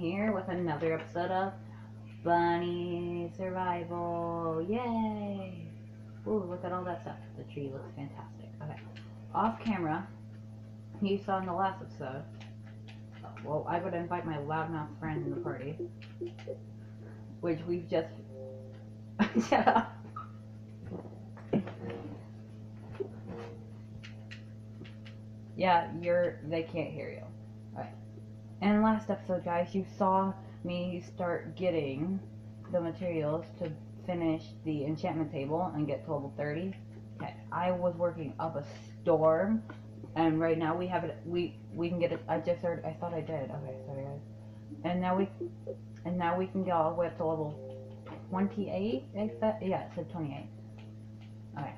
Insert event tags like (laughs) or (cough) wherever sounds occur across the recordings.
Here with another episode of Bunny Survival. Yay! Ooh, look at all that stuff. The tree looks fantastic. Okay. Off camera, you saw in the last episode. Well, I would invite my loudmouth friend in the party. Which we've just. (laughs) Shut up. Yeah, you're. They can't hear you. Alright. And last episode, guys, you saw me start getting the materials to finish the enchantment table and get to level 30. Okay, I was working up a storm, and right now we have it. We we can get it. I just heard. I thought I did. Okay, sorry guys. And now we, and now we can get all the way up to level 28. Is? Yeah, it said 28. Okay.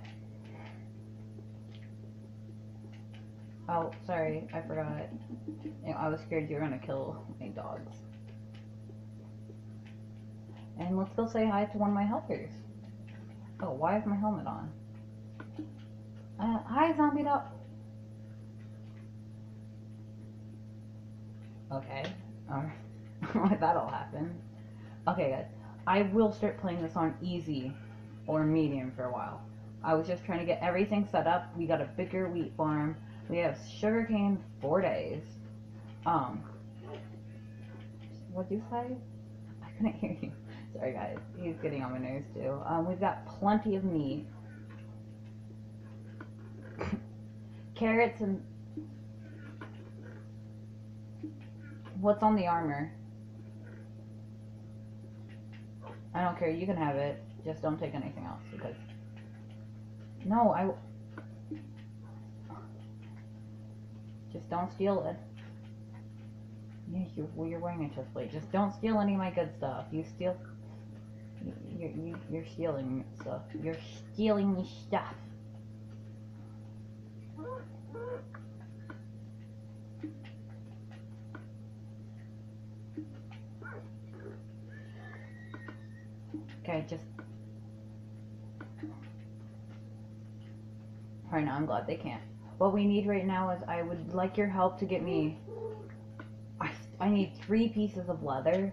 Oh, sorry, I forgot. You know, I was scared you were gonna kill my dogs. And let's go say hi to one of my helpers. Oh, why is my helmet on? Uh, hi, zombie dog. Okay. (laughs) Alright. That'll happen. Okay, guys. I will start playing this on easy or medium for a while. I was just trying to get everything set up. We got a bigger wheat farm. We have sugarcane four days. Um, what'd you say? (laughs) I couldn't hear you. Sorry, guys. He's getting on my nerves too. Um, we've got plenty of meat, (coughs) carrots, and what's on the armor? I don't care. You can have it. Just don't take anything else because. No, I. Just don't steal it. Yeah, you're, you're wearing a chest plate. Just don't steal any of my good stuff. You steal. You're, you, you're stealing stuff. You're stealing me stuff. Okay, just. Right now, I'm glad they can't. What we need right now is I would like your help to get me. I, I need three pieces of leather,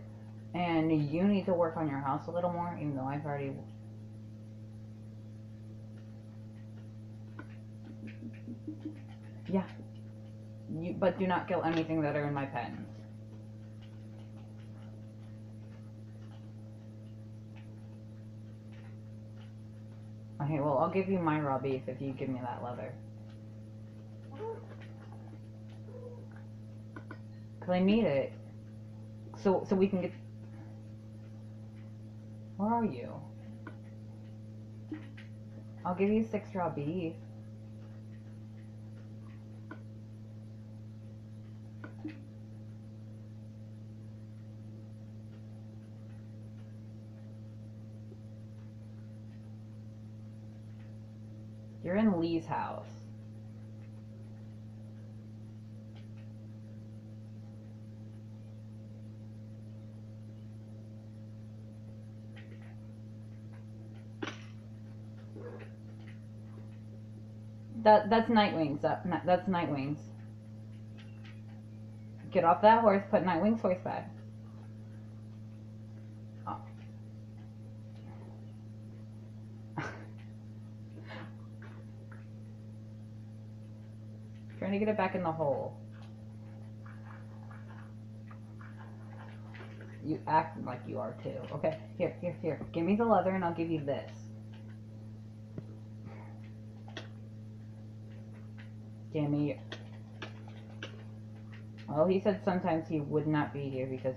and you need to work on your house a little more, even though I've already. Yeah. You, but do not kill anything that are in my pens. Okay, well, I'll give you my raw beef if you give me that leather. Cause I need it. So, so we can get... Where are you? I'll give you six raw beef. You're in Lee's house. That that's Nightwings. That that's Nightwings. Get off that horse. Put Nightwing's horse back. (laughs) Trying to get it back in the hole. You act like you are too. Okay, here, here, here. Give me the leather and I'll give you this. Gimme. Well, he said sometimes he would not be here because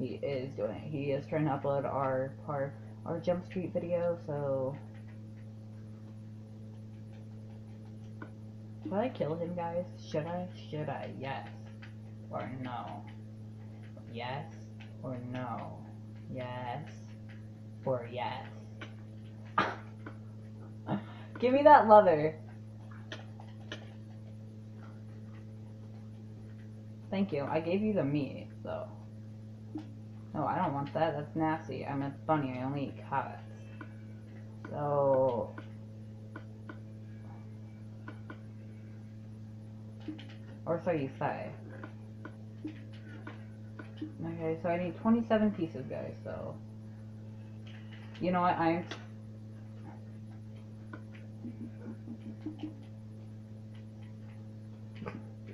he is doing. He is trying to upload our our, our Jump Street video, so Should I kill him, guys? Should I? Should I? Yes. Or no? Yes. Or no? Yes. Or yes. (laughs) Give me that leather. Thank you. I gave you the meat, though. No, I don't want that. That's nasty. I'm a bunny. I only eat cats. So... Or so you say. Okay, so I need 27 pieces, guys, so... You know what, I'm...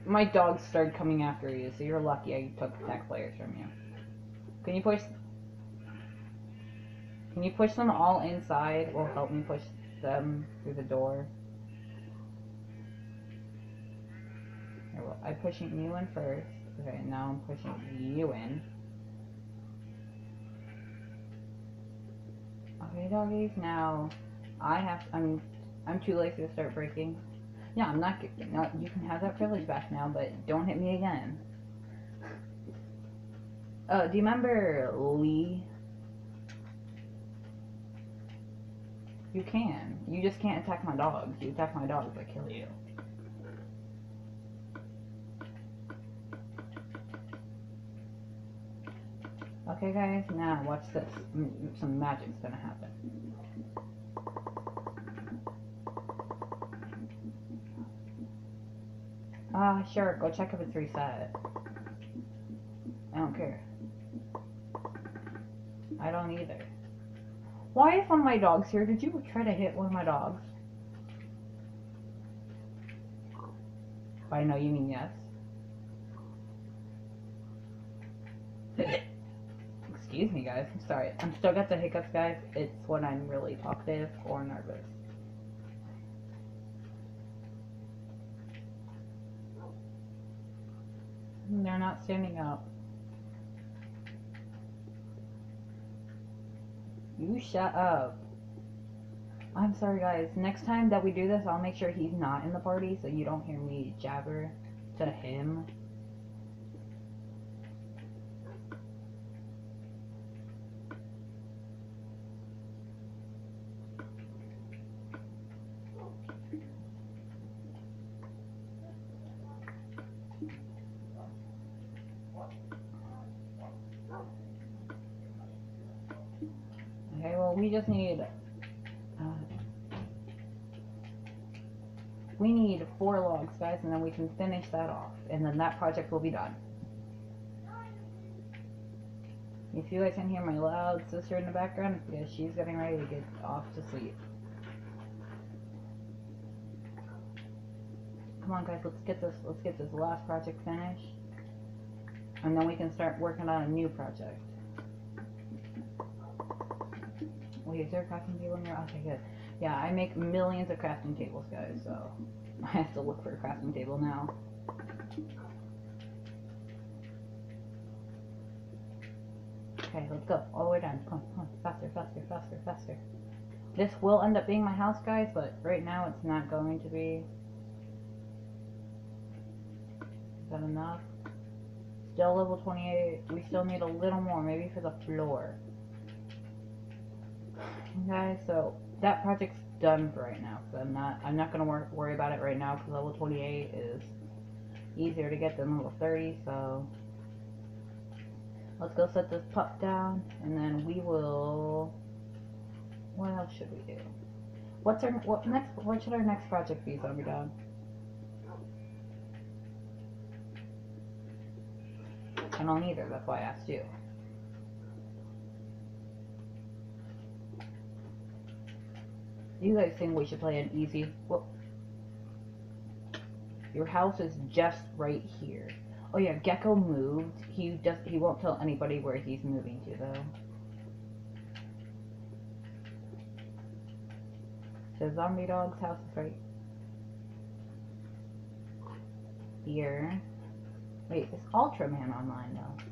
My dogs started coming after you, so you're lucky I took attack players from you. Can you push... Can you push them all inside? Will help me push them through the door. I'm pushing you in first. Okay, now I'm pushing you in. Okay, doggies. Now I have. I'm. I'm too lazy to start breaking. Yeah, I'm not. Not. You can have that privilege back now, but don't hit me again. Oh, do you remember Lee? You can. You just can't attack my dogs. You attack my dogs, I kill you. Okay, guys, now watch this. M some magic's gonna happen. Ah, sure, go check if it's reset. I don't care. I don't either. Why is one of my dogs here? Did you try to hit one of my dogs? I know you mean yes. (laughs) Excuse me, guys. I'm sorry. I'm still got the hiccups, guys. It's when I'm really talkative or nervous. They're not standing up. You shut up. I'm sorry, guys. Next time that we do this, I'll make sure he's not in the party so you don't hear me jabber to him. Okay, well, we just need... Uh, we need four logs, guys, and then we can finish that off. And then that project will be done. If you guys can hear my loud sister in the background, because she's getting ready to get off to sleep. Come on, guys, let's get this. Let's get this last project finished, and then we can start working on a new project. Wait, is there a crafting table in here? Okay, good. Yeah, I make millions of crafting tables, guys, so (laughs) I have to look for a crafting table now. Okay, let's go. All the way down. Come on, come on. Faster, faster, faster, faster. This will end up being my house, guys, but right now it's not going to be. Is that enough? Still level 28. We still need a little more, maybe for the floor. Okay, so that project's done for right now. So I'm not I'm not gonna wor worry about it right now because level 28 is easier to get than level 30. So let's go set this pup down, and then we will. What else should we do? What's our what next? What should our next project be, Zombie Dog? I don't either. That's why I asked you. You guys think we should play an easy? Well, your house is just right here. Oh yeah, Gecko moved. He does. He won't tell anybody where he's moving to though. So zombie dog's house is right here. Wait, is Ultraman online though?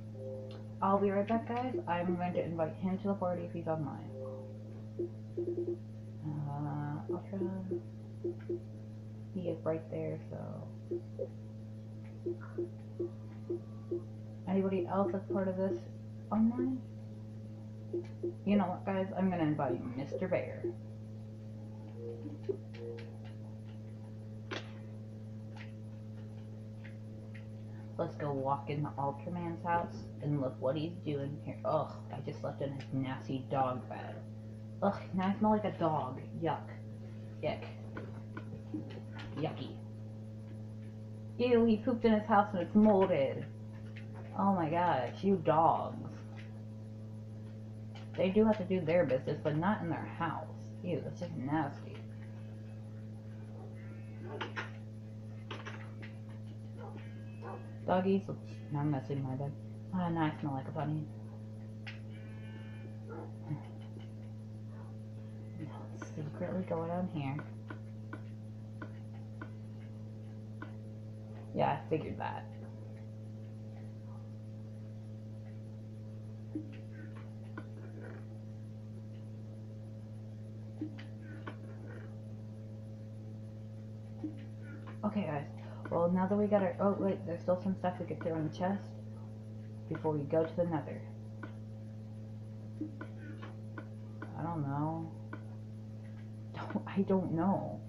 I'll be right back, guys. I'm going to invite him to the party if he's online. Ultra. He is right there, so. Anybody else that's part of this online? You know what, guys? I'm gonna invite Mr. Bear. Let's go walk in the Ultraman's house and look what he's doing here. Ugh, I just left in his nasty dog bed. Ugh, now I smell like a dog. Yuck. Yuck. Yucky. Ew, he pooped in his house and it's molded. Oh my gosh, you dogs. They do have to do their business, but not in their house. Ew, that's just nasty. Doggies, now I'm messing my bed. Ah, now I smell like a bunny. Secretly go down here. Yeah, I figured that. Okay, guys. Well, now that we got our... Oh, wait, there's still some stuff we could throw in the chest before we go to the nether. I don't know.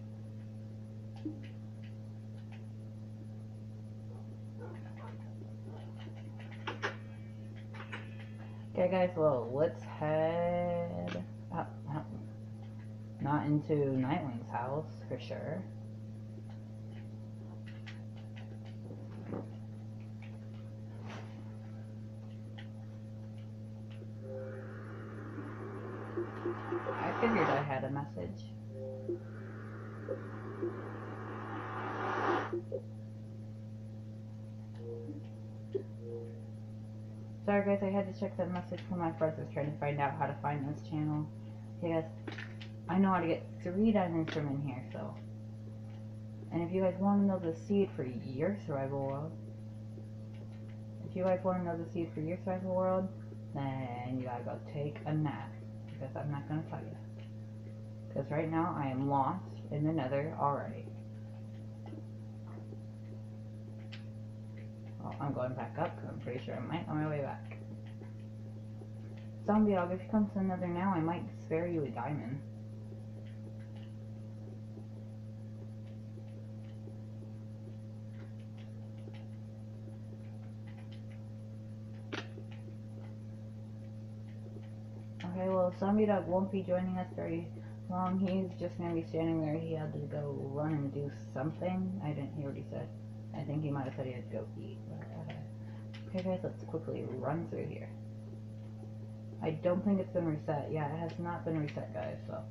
Okay, guys, well, let's head up, up. Not into Nightwing's house, for sure. I figured I had a message. Sorry guys, I had to check that message from my friends I was trying to find out how to find this channel. Okay guys, I know how to get three diamonds from in here, so. And if you guys want to know the seed for your survival world, if you guys want to know the seed for your survival world, then you gotta go take a nap. Because I'm not gonna tell you. Because right now I am lost in the nether already. I'm going back up because I'm pretty sure I might on my way back. Zombie dog, if you come to another now, I might spare you a diamond. Okay, well, Zombie Dog won't be joining us very long. He's just going to be standing there. He had to go run and do something. I didn't hear what he said. I think he might have said he had to go eat. Uh, okay guys, let's quickly run through here. I don't think it's been reset. Yeah, it has not been reset, guys, so.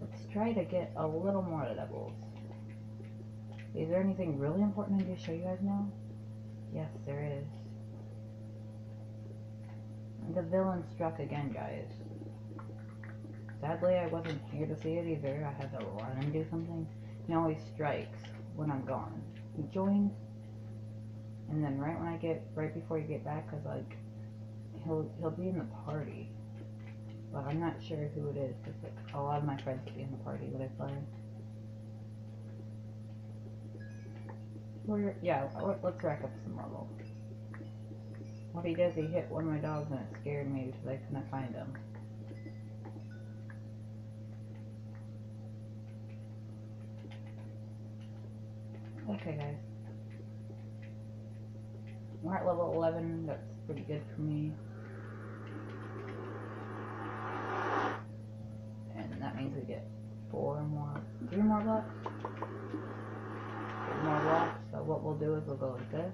Let's try to get a little more levels. Is there anything really important I need to show you guys now? Yes, there is. The villain struck again, guys. Sadly, I wasn't here to see it either. I had to run and do something. He always strikes when I'm gone. He joins and then right when I get, right before you get back, cause like, he'll, he'll be in the party. But I'm not sure who it is, cause like, a lot of my friends will be in the party that I play. Where, yeah, let's rack up some marble. What he does, he hit one of my dogs and it scared me because I couldn't find him. Okay, guys. We're at level 11. That's pretty good for me. And that means we get four more, three more blocks. Three more blocks. So what we'll do is we'll go like this.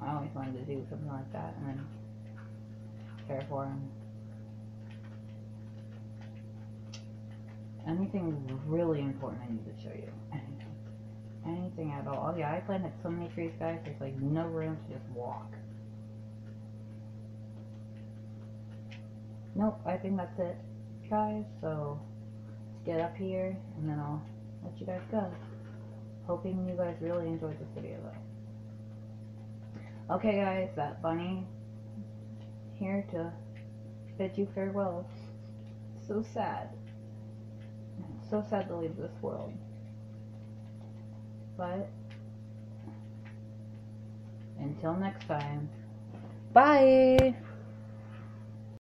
I always wanted to do something like that and then terraform anything really important I need to show you. Anything. Anything at all. Oh yeah, I planted so many trees, guys. There's like no room to just walk. Nope, I think that's it, guys. So, let's get up here, and then I'll let you guys go. Hoping you guys really enjoyed this video, though. Okay, guys, that bunny here to bid you farewell. So sad so sad to leave this world. But until next time, bye!